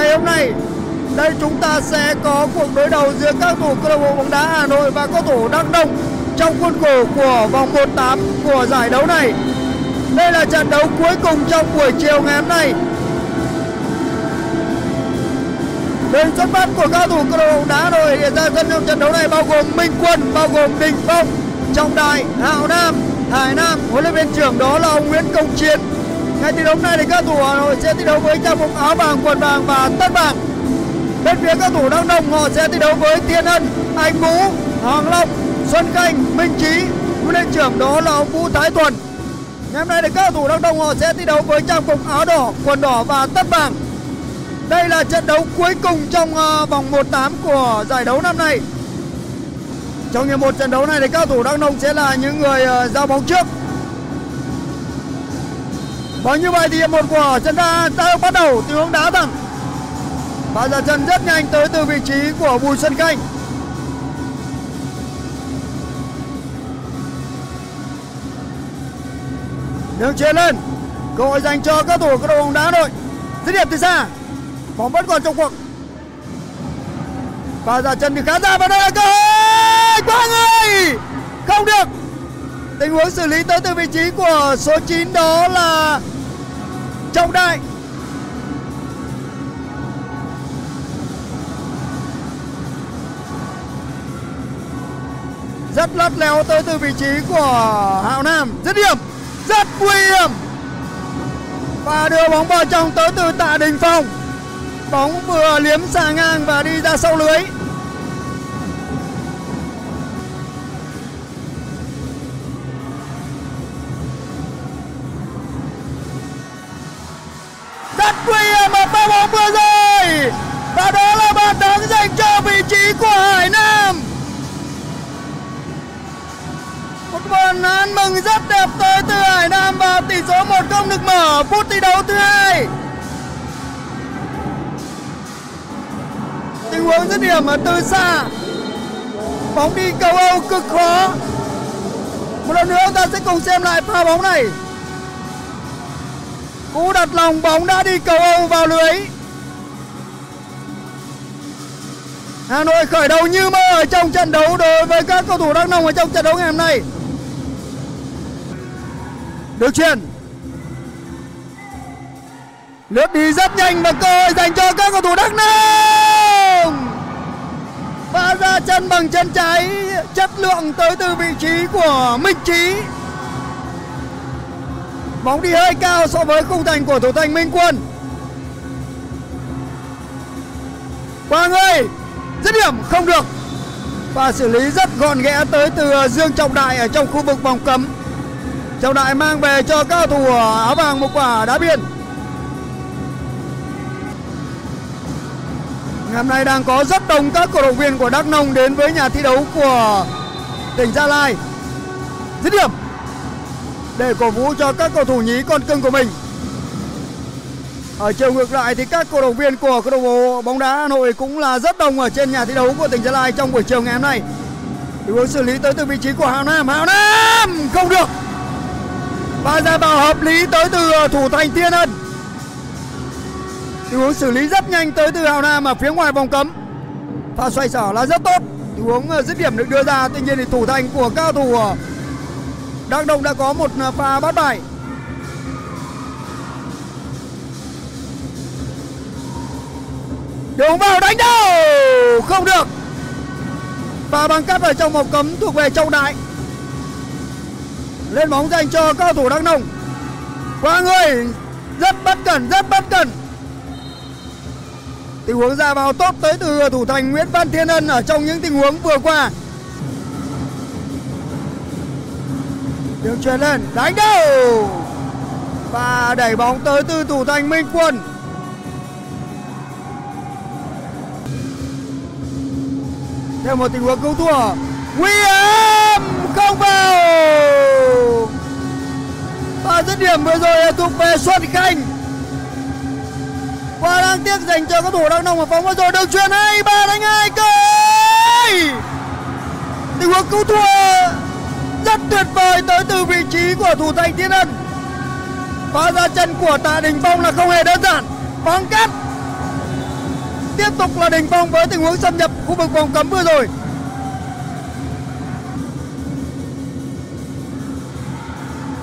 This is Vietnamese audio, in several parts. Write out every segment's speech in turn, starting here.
ngày hôm nay đây chúng ta sẽ có cuộc đối đầu giữa các thủ câu lạc bộ bóng đá Hà Nội và các thủ Đắk Nông trong khuôn khổ của vòng 1/8 của giải đấu này. Đây là trận đấu cuối cùng trong buổi chiều ngày hôm nay. Đường xuất phát của các thủ câu lạc bộ bóng đá Hà Nội hiện ra sân trong trận đấu này bao gồm Minh Quân, bao gồm Đình Phong, Trọng Đại, Hạo Nam, Hải Nam, huấn luyện viên trưởng đó là ông Nguyễn Công Chiến. Ngày thi đấu này thì các thủ Hà Nội sẽ thi đấu với trang phục áo vàng, quần vàng và tất vàng. Bên phía các thủ Đăng Đông họ sẽ thi đấu với Thiên Ân, Anh Vũ, Hoàng Long, Xuân Khanh, Minh Trí, huấn luyện trưởng đó là ông Vũ Thái Thuần. Ngày hôm nay thì các thủ Đăng Đông họ sẽ thi đấu với trang phục áo đỏ, quần đỏ và tất vàng. Đây là trận đấu cuối cùng trong ờ, vòng 1/8 của giải đấu năm nay. Trong những một trận đấu này thì các thủ Đăng Nông sẽ là những người ờ, giao bóng trước. Và như vậy thì hiệp một của chân ta đã bắt đầu. Từ hướng đá thẳng và giả chân rất nhanh tới từ vị trí của Bùi Xuân Khanh. Đường chuyền lên, cơ hội dành cho các thủ của đội bóng đá đội. Dứt điểm từ xa, bóng vẫn còn trong cuộc. Và giả chân thì khá ra và đây là cơ hội. Quá người không được. Tình huống xử lý tới từ vị trí của số 9 đó là Trọng Đại. Rất lắt léo tới từ vị trí của Hạo Nam. Dứt điểm. Rất nguy hiểm. Và đưa bóng vào trong tới từ Tạ Đình Phong. Bóng vừa liếm xà ngang và đi ra sau lưới. Trí của Hải Nam một bàn ăn mừng rất đẹp tới từ Hải Nam và tỷ số 1-0 được mở phút thi đấu thứ hai. Tình huống dứt điểm ở từ xa. Bóng đi cầu Âu cực khó. Một lần nữa ta sẽ cùng xem lại pha bóng này. Cú đặt lòng bóng đã đi cầu Âu vào lưới. Hà Nội khởi đầu như mơ ở trong trận đấu đối với các cầu thủ Đắk Nông ở trong trận đấu ngày hôm nay. Được chuyền Lướt đi rất nhanh và cơ hội dành cho các cầu thủ Đắk Nông. Và ra chân bằng chân trái, chất lượng tới từ vị trí của Minh Trí Bóng đi hơi cao so với khung thành của thủ thành Minh Quân. Quang ơi Dứt điểm, không được. Và xử lý rất gọn ghẽ tới từ ờ, Dương Trọng Đại ở trong khu vực vòng cấm. Trọng Đại mang về cho các thủ ờ, áo vàng một quả đá biên Ngày hôm nay đang có rất đông các cổ động viên của Đắk Nông đến với nhà thi đấu của tỉnh Gia Lai. Dứt điểm. Để cổ vũ cho các cầu thủ nhí con cưng của mình ở chiều ngược lại thì các cổ động viên của câu lạc bộ bóng đá Hà Nội cũng là rất đông ở trên nhà thi đấu của tỉnh Gia Lai trong buổi chiều ngày hôm nay. Tình huống xử lý tới từ vị trí của Hào Nam, Hào Nam không được. Và ra vào hợp lý tới từ ờ, thủ thành Thiên Ân. Tình huống xử lý rất nhanh tới từ Hào Nam ở phía ngoài vòng cấm. Pha xoay sở là rất tốt. Tình huống ờ, dứt điểm được đưa ra tuy nhiên thì thủ thành của cao thủ ờ, Đăng Đông đã có một pha bắt bài đúng vào đánh đầu Không được. Và bằng cắt ở trong vòng cấm thuộc về Châu Đại. Lên bóng dành cho cao thủ Đăng Nông. Qua người. Rất bất cẩn, rất bất cẩn. Tình huống ra vào tốt tới từ thủ thành Nguyễn Văn Thiên Ân Ở trong những tình huống vừa qua. Đường truyền lên, đánh đầu Và đẩy bóng tới từ thủ thành Minh Quân. Theo một tình huống cứu thua Nguy hiểm Không vào. Và dứt điểm vừa rồi thuộc về Xuân Khanh. Và đang tiếc dành cho các thủ đăng nông ở phóng vừa rồi, được chuyền hay ba đánh hai cây. Tình huống cứu thua Rất tuyệt vời tới từ vị trí của thủ thành Thiên Ân. Và ra chân của Tạ Đình Phong là không hề đơn giản. Bóng cắt tiếp tục là đỉnh Phong với tình huống xâm nhập khu vực vòng cấm vừa rồi.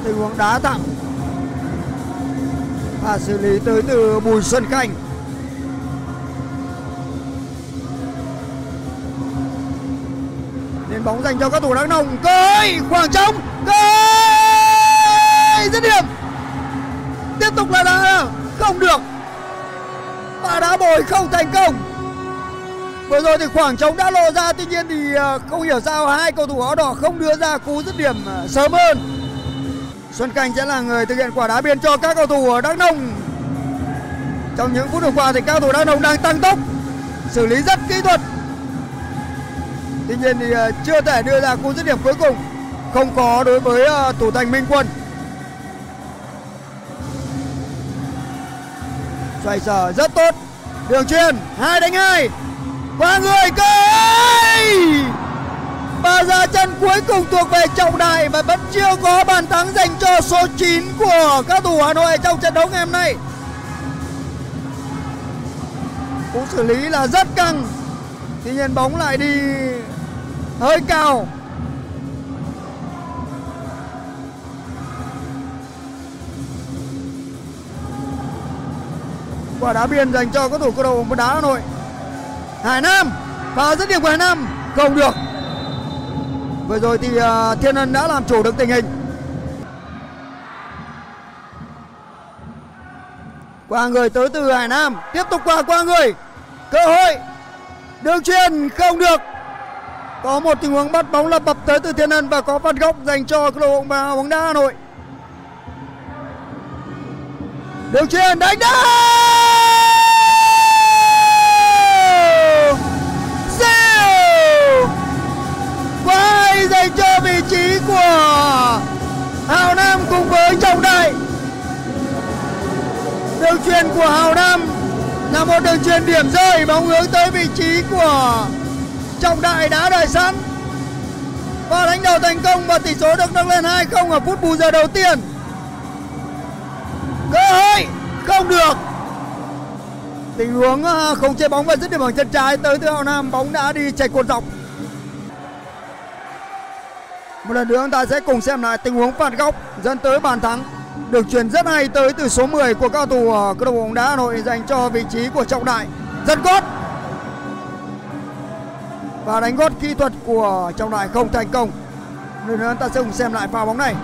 Tình huống đá thẳng. Và xử lý tới từ Bùi Xuân Khanh. Lên bóng dành cho các thủ đắk nông cơ khoảng trống! Cơ hội dứt điểm! Tiếp tục là đá. Không được. Mà đá bồi không thành công. Vừa rồi thì khoảng trống đã lộ ra, tuy nhiên thì à, không hiểu sao hai cầu thủ áo đỏ không đưa ra cú dứt điểm à, sớm hơn. Xuân Khanh sẽ là người thực hiện quả đá biên cho các cầu thủ ở Đắk Nông. Trong những phút vừa qua thì các cầu thủ Đắk Nông đang tăng tốc, xử lý rất kỹ thuật. Tuy nhiên thì à, chưa thể đưa ra cú dứt điểm cuối cùng. Không có đối với thủ thành Minh Quân. Xoay sở rất tốt. Đường truyền, hai đánh hai. Và người cây và ra chân cuối cùng thuộc về trọng đại và vẫn chưa có bàn thắng dành cho số 9 của các thủ Hà Nội trong trận đấu ngày hôm nay. Cú xử lý là rất căng. Tuy nhiên bóng lại đi hơi cao. Quả đá biên dành cho các thủ câu đầu bóng đá Hà Nội. Hải Nam và dứt điểm của Hải Nam không được. Vừa rồi thì uh, Thiên Ân đã làm chủ được tình hình. Qua người tới từ Hải Nam tiếp tục qua qua người. Cơ hội đường truyền không được. Có một tình huống bắt bóng lập bập tới từ Thiên Ân và có phạt góc dành cho câu lạc bộ bóng đá Hà Nội đường truyền đánh đá siêu quay dành cho vị trí của Hào Nam cùng với Trọng Đại. Đường truyền của Hào Nam là một đường truyền điểm rơi, bóng hướng tới vị trí của Trọng Đại đã đợi sẵn. Và đánh đầu thành công và tỷ số được nâng lên 2-0 ở phút bù giờ đầu tiên cơ hội! Không được! Tình huống ờ, không chơi bóng và dứt điểm bằng chân trái tới từ hậu nam bóng đã đi chạy cột dọc. Một lần nữa, chúng ta sẽ cùng xem lại tình huống phạt góc dẫn tới bàn thắng. Được chuyển rất hay tới từ số 10 của cao thủ ờ, câu lạc bộ bóng đá Hà Nội dành cho vị trí của trọng đại. Dẫn gót! Và đánh gót kỹ thuật của trọng đại không thành công. Lần nữa, chúng ta sẽ cùng xem lại pha bóng này.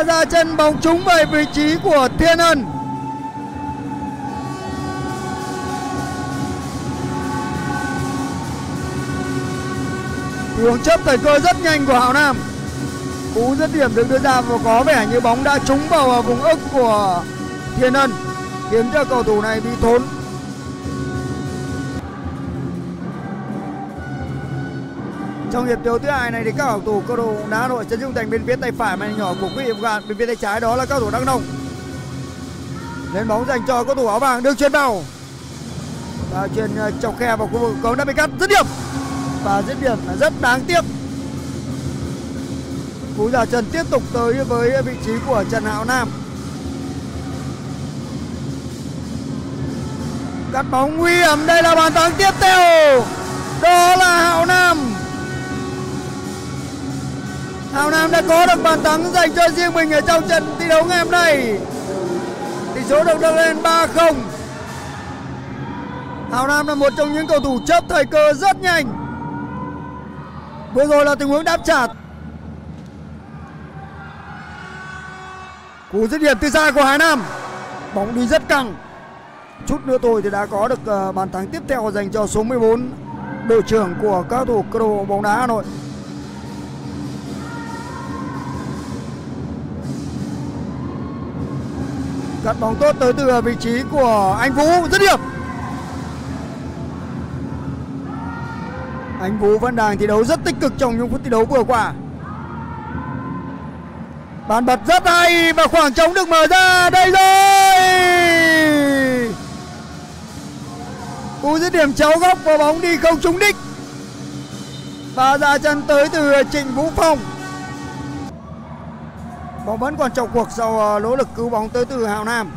Và ra chân bóng trúng về vị trí của Thiên Ân. Uống chấp thời cơ rất nhanh của Hào Nam. Cú dứt điểm được đưa ra và có vẻ như bóng đã trúng vào vùng ức của Thiên Ân. Khiến cho cầu thủ này bị thốn trong hiệp đấu thứ hai này thì các cầu thủ câu thủ đá Hà Nội trung thành bên phía tay phải màn nhỏ của quý vị và bên phía tay trái đó là các thủ đăng Nông. Lên bóng dành cho cầu thủ áo vàng đưa chuyền vào. Và chuyền ờ, chọc khe vào khu vực cống đã bị cắt, dứt điểm. Và dứt điểm là rất đáng tiếc. Cú giả trần tiếp tục tới với vị trí của trần hạo nam. Cắt bóng nguy hiểm, đây là bàn thắng tiếp theo. Đó là hạo nam. Hào Nam đã có được bàn thắng dành cho riêng mình ở trong trận thi đấu ngày hôm nay. Tỷ số được nâng lên 3-0. Hào Nam là một trong những cầu thủ chấp thời cơ rất nhanh. Vừa rồi là tình huống đáp trả. Cú dứt điểm từ xa của Hải Nam. Bóng đi rất căng. Chút nữa thôi thì đã có được ờ, bàn thắng tiếp theo dành cho số 14 đội trưởng của các thủ câu lạc bộ bóng đá Hà Nội. Cắt bóng tốt tới từ ờ, vị trí của anh Vũ. Dứt điểm. Anh Vũ vẫn đang thi đấu rất tích cực trong những phút thi đấu vừa qua. Bàn bật rất hay và khoảng trống được mở ra. Đây rồi! Cú dứt điểm chéo góc và bóng đi không trúng đích. Và ra chân tới từ Trịnh Vũ Phong. Bóng vẫn còn trong cuộc sau ờ, nỗ lực cứu bóng tới từ Hào Nam.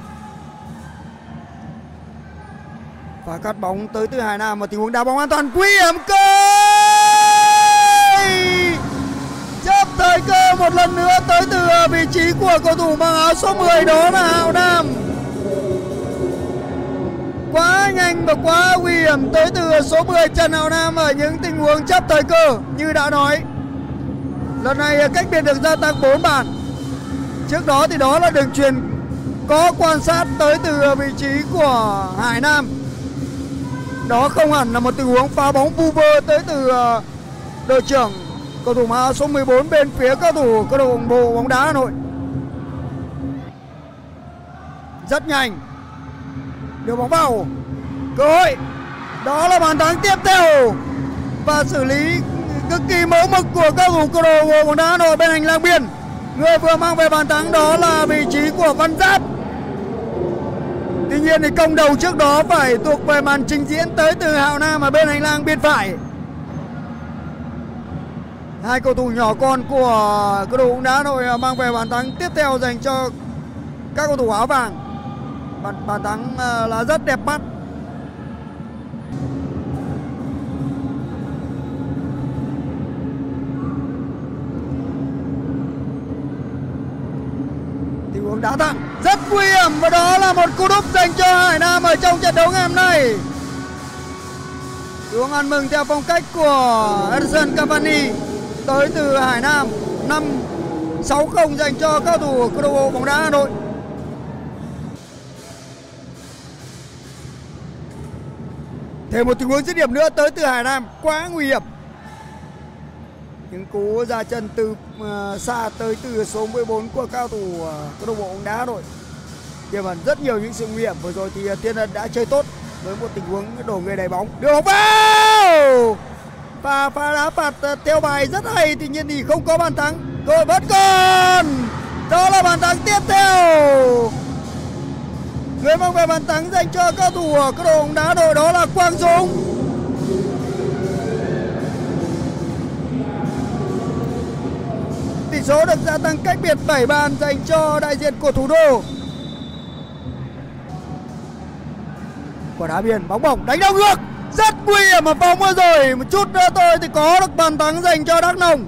và cắt bóng tới từ Hải Nam một tình huống đá bóng an toàn. Nguy hiểm cơ chấp thời cơ một lần nữa tới từ ờ, vị trí của cầu thủ mang áo số 10 đó là Hào Nam. Quá nhanh và quá nguy hiểm tới từ ờ, số 10 Trần Hào Nam ở những tình huống chấp thời cơ, như đã nói. Lần này cách biệt được gia tăng 4 bàn trước đó thì đó là đường truyền có quan sát tới từ ờ, vị trí của Hải Nam. Đó không hẳn là một tình huống phá bóng vu vơ tới từ ờ, đội trưởng cầu thủ áo số 14 bên phía cầu thủ câu lạc bộ bóng đá Hà Nội. Rất nhanh. Đưa bóng vào, cơ hội. Đó là bàn thắng tiếp theo và xử lý cực kỳ mẫu mực của các thủ câu lạc bộ bóng đá Hà Nội bên hành lang biên người vừa mang về bàn thắng đó là vị trí của Văn Giáp Tuy nhiên thì công đầu trước đó phải thuộc về màn trình diễn tới từ Hạo Nam ở bên hành lang bên phải. Hai cầu thủ nhỏ con của câu lạc bóng đá Nội mang về bàn thắng tiếp theo dành cho các cầu thủ áo vàng. Bàn, bàn thắng ờ, là rất đẹp mắt. Tình huống đá thẳng rất nguy hiểm, và đó là một cú đúp dành cho Hải Nam ở trong trận đấu ngày hôm nay Tiếng ăn mừng theo phong cách của Edson Cavani tới từ Hải Nam 5 6-0 dành cho các thủ câu lạc bộ bóng đá Hà Nội. Thêm một tình huống dứt điểm nữa tới từ Hải Nam quá nguy hiểm. Những cú ra chân từ ờ, xa tới từ số 14 của cao thủ ờ, câu lạc bộ bóng đá đội. Tiềm ẩn rất nhiều những sự nguy hiểm. Vừa rồi thì ờ, Tiên Ân đã chơi tốt với một tình huống đổ người đẩy bóng. Đưa bóng vào! Và pha đá phạt theo bài rất hay, tuy nhiên thì không có bàn thắng. Rồi vẫn còn! Đó là bàn thắng tiếp theo! Người mang về bàn thắng dành cho cao thủ của câu lạc bộ bóng đá đội đó là Quang Dũng. Tỷ số được gia tăng cách biệt 7 bàn dành cho đại diện của thủ đô. Quả đá biên bóng bổng đánh đầu ngược, rất nguy hiểm ở vòng vừa rồi một chút nữa thôi thì có được bàn thắng dành cho Đắk Nông.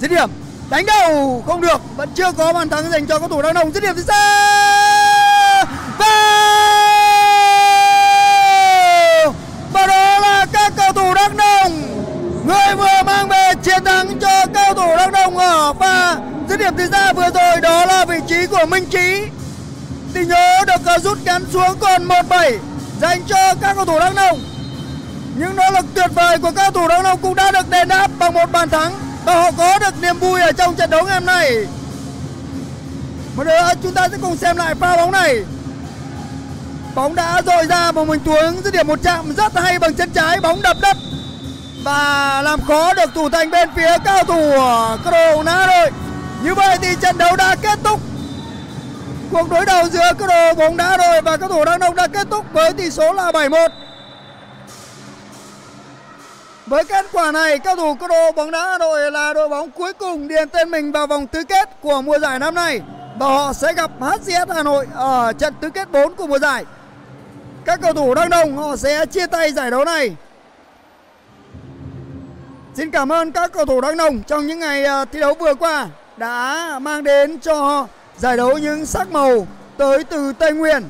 Dứt điểm, đánh đầu không được, vẫn chưa có bàn thắng dành cho cầu thủ Đắk Nông dứt điểm thì xa và của Minh Trí thì nhớ được rút ngắn xuống còn 1-7 dành cho các cầu thủ Đắk Nông. Những nỗ lực tuyệt vời của các cầu thủ Đắk Nông cũng đã được đền đáp bằng một bàn thắng và họ có được niềm vui ở trong trận đấu ngày hôm nay. Một nữa, chúng ta sẽ cùng xem lại pha bóng này. Bóng đã dội ra một mình tuống dứt điểm một chạm, rất hay bằng chân trái, bóng đập đất. Và làm khó được thủ thành bên phía cao thủ câu lạc bộ Như vậy thì trận đấu đã kết thúc. Cuộc đối đầu giữa câu đồ bóng đá Hà và các thủ Đắk Nông đã kết thúc với tỷ số là 7-1. Với kết quả này, các thủ câu đồ bóng đá Hà Nội là đội bóng cuối cùng điền tên mình vào vòng tứ kết của mùa giải năm nay và họ sẽ gặp HCS Hà Nội ở trận tứ kết 4 của mùa giải. Các cầu thủ Đắk Nông họ sẽ chia tay giải đấu này Xin cảm ơn các cầu thủ Đắk Nông trong những ngày à, thi đấu vừa qua đã mang đến cho giải đấu những sắc màu tới từ Tây Nguyên.